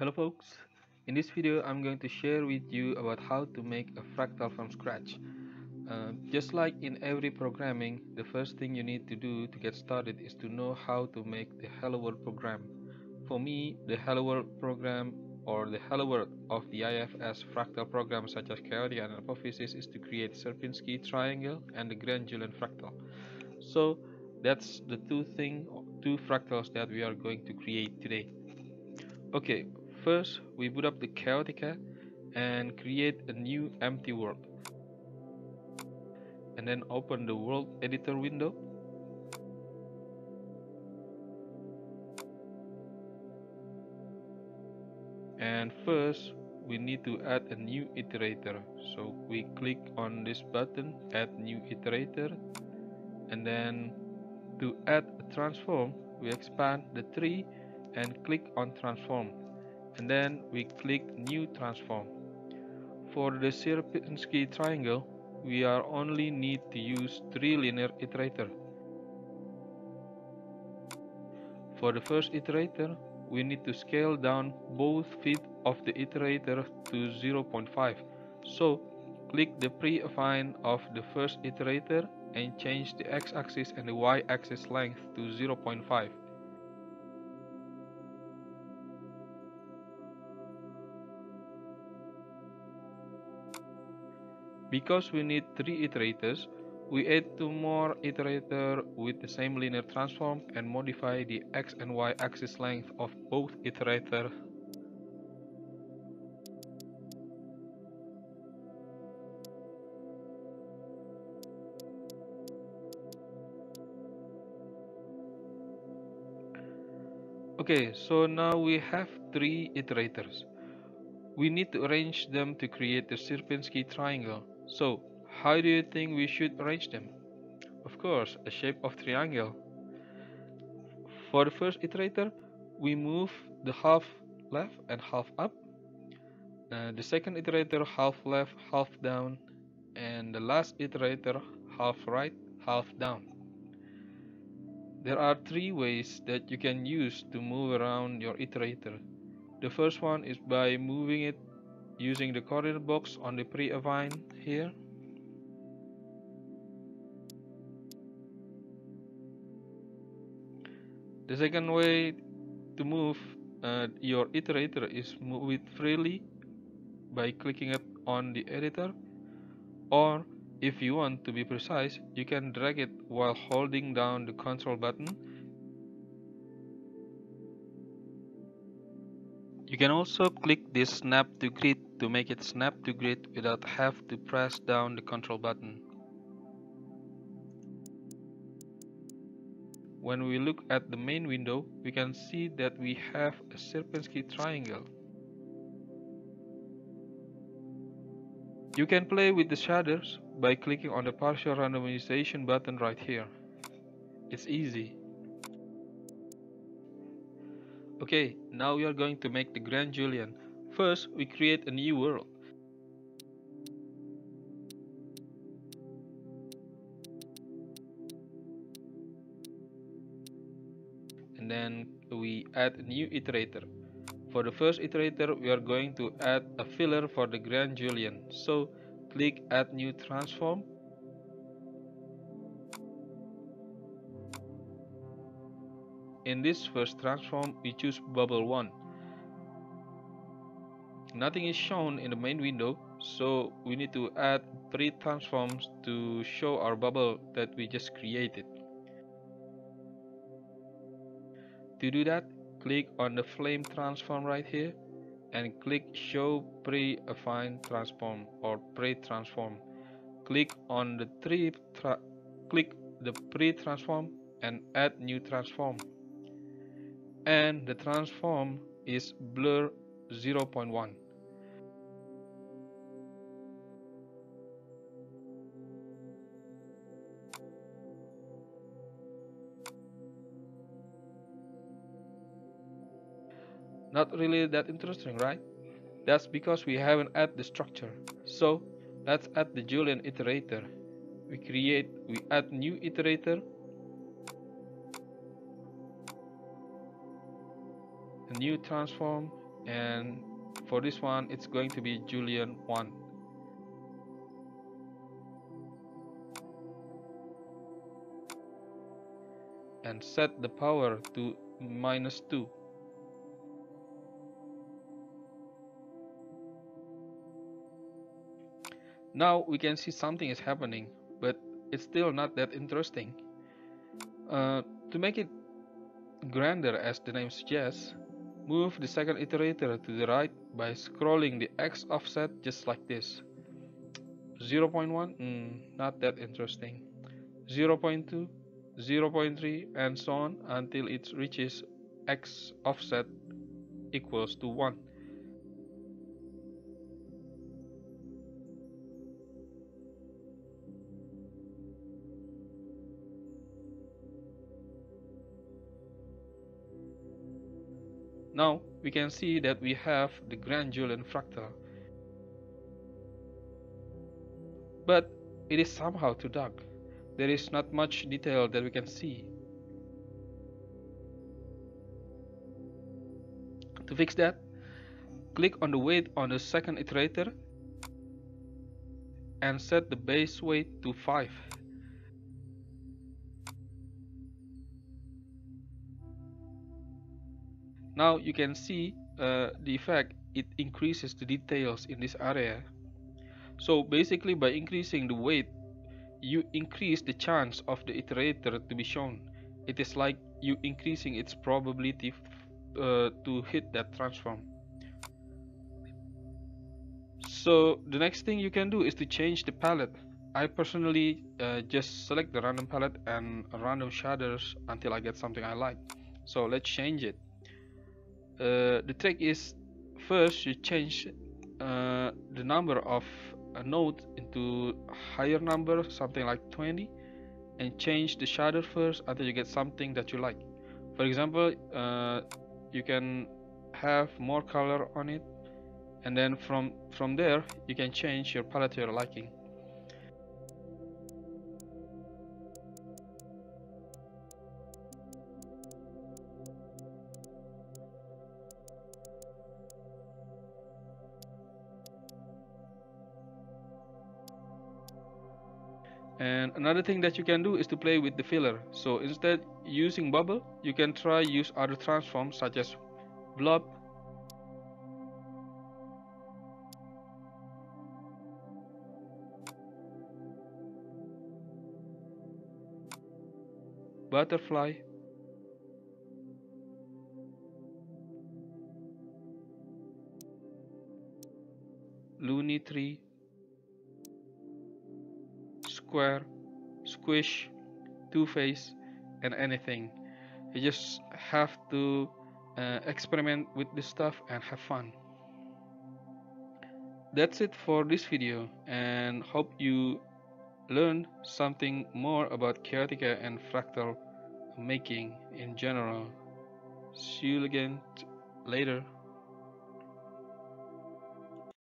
Hello folks, in this video I'm going to share with you about how to make a fractal from scratch. Uh, just like in every programming, the first thing you need to do to get started is to know how to make the Hello World program. For me, the Hello World program or the Hello World of the IFS fractal programs such as Chaotica and Apophysis is to create Sierpinski triangle and the Grand Julian fractal. So that's the two thing, two fractals that we are going to create today. Okay, First, we boot up the Chaotica and create a new empty world. And then open the world editor window. And first, we need to add a new iterator. So we click on this button, add new iterator. And then to add a transform, we expand the tree and click on transform and then we click new transform. For the Sierpinski triangle we are only need to use three linear iterator. For the first iterator we need to scale down both feet of the iterator to 0.5 so click the pre-affine of the first iterator and change the x-axis and the y-axis length to 0.5 Because we need three iterators, we add two more iterator with the same linear transform and modify the x and y axis length of both iterator. Okay, so now we have three iterators. We need to arrange them to create the Sierpinski triangle. So, how do you think we should arrange them? Of course, a shape of triangle. For the first iterator, we move the half left and half up. Uh, the second iterator half left, half down. And the last iterator half right, half down. There are three ways that you can use to move around your iterator. The first one is by moving it using the coordinate box on the pre-affine here. The second way to move uh, your iterator is move it freely by clicking it on the editor or if you want to be precise you can drag it while holding down the control button You can also click this snap to grid to make it snap to grid without have to press down the control button. When we look at the main window, we can see that we have a Sierpinski triangle. You can play with the shaders by clicking on the partial randomization button right here. It's easy. Okay, now we are going to make the Grand Julian. First, we create a new world. And then we add a new iterator. For the first iterator, we are going to add a filler for the Grand Julian. So, click add new transform In this first transform, we choose bubble 1. Nothing is shown in the main window, so we need to add pre-transforms to show our bubble that we just created. To do that, click on the flame transform right here and click show pre-affine transform or pre-transform. Click on the three click the pre-transform and add new transform and the transform is blur 0.1 not really that interesting right? That's because we haven't added the structure. So let's add the Julian iterator. We create we add new iterator a new transform and for this one it's going to be Julian 1 and set the power to minus 2 now we can see something is happening but it's still not that interesting. Uh, to make it grander as the name suggests move the second iterator to the right by scrolling the x offset just like this. 0.1 mm, not that interesting. 0.2 0.3 and so on until it reaches x offset equals to 1 Now we can see that we have the grand Julian fractal. But it is somehow too dark. There is not much detail that we can see. To fix that, click on the weight on the second iterator and set the base weight to 5. Now you can see uh, the effect, it increases the details in this area. So basically by increasing the weight, you increase the chance of the iterator to be shown. It is like you increasing its probability uh, to hit that transform. So the next thing you can do is to change the palette. I personally uh, just select the random palette and random shaders until I get something I like. So let's change it. Uh, the trick is first you change uh, the number of a node into higher number something like 20 and change the shader first until you get something that you like. For example uh, you can have more color on it and then from from there you can change your palette to your liking and another thing that you can do is to play with the filler. So instead using bubble you can try use other transforms such as blob. Butterfly. Looney tree square, squish, two-face, and anything. You just have to uh, experiment with this stuff and have fun. That's it for this video and hope you learned something more about Chaotica and fractal making in general. See you again later.